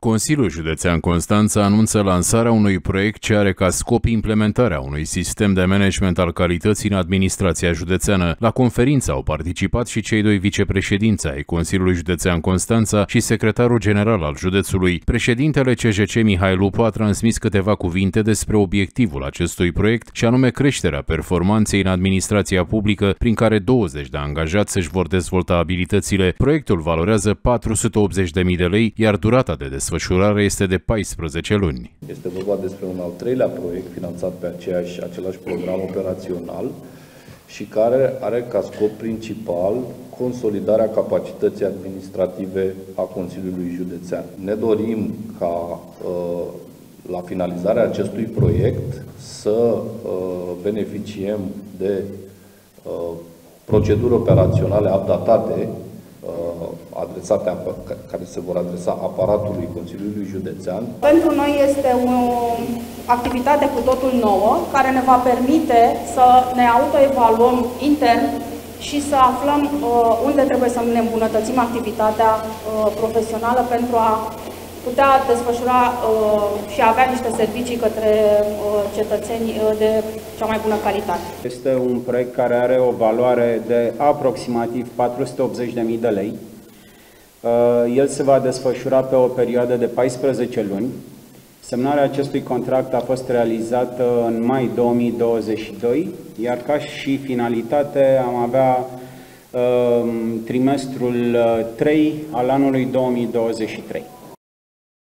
Consiliul Județean Constanța anunță lansarea unui proiect ce are ca scop implementarea unui sistem de management al calității în administrația județeană. La conferință au participat și cei doi vicepreședinți ai Consiliului Județean Constanța și secretarul general al județului. Președintele CJC Mihai Lupu a transmis câteva cuvinte despre obiectivul acestui proiect și anume creșterea performanței în administrația publică prin care 20 de angajați își vor dezvolta abilitățile. Proiectul valorează 480.000 de lei, iar durata de desfășurare desfășurare este de 14 luni. Este vorba despre un al treilea proiect finanțat pe aceeași, același program operațional și care are ca scop principal consolidarea capacității administrative a Consiliului Județean. Ne dorim ca uh, la finalizarea acestui proiect să uh, beneficiem de uh, proceduri operaționale updatate adresate, care se vor adresa aparatului Consiliului Județean. Pentru noi este o activitate cu totul nouă, care ne va permite să ne autoevaluăm intern și să aflăm uh, unde trebuie să ne îmbunătățim activitatea uh, profesională pentru a putea desfășura uh, și avea niște servicii către uh, cetățeni uh, de cea mai bună calitate. Este un proiect care are o valoare de aproximativ 480.000 de lei. Uh, el se va desfășura pe o perioadă de 14 luni. Semnarea acestui contract a fost realizată în mai 2022, iar ca și finalitate am avea uh, trimestrul 3 uh, al anului 2023.